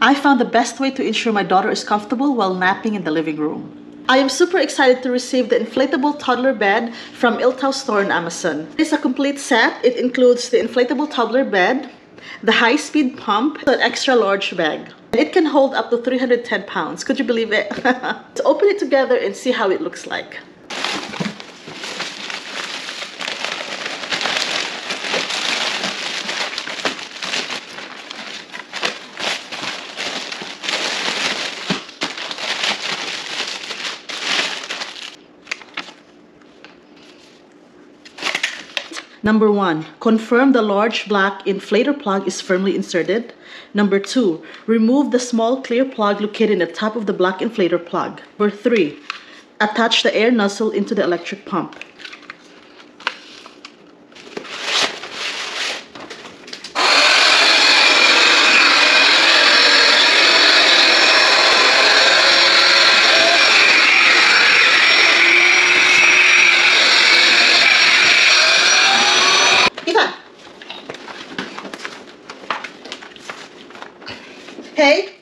I found the best way to ensure my daughter is comfortable while napping in the living room. I am super excited to receive the inflatable toddler bed from Eltow store on Amazon. It's a complete set. It includes the inflatable toddler bed, the high-speed pump, an extra large bag. And It can hold up to 310 pounds. Could you believe it? Let's open it together and see how it looks like. Number one, confirm the large black inflator plug is firmly inserted. Number two, remove the small clear plug located in the top of the black inflator plug. Number three, attach the air nozzle into the electric pump. Hey,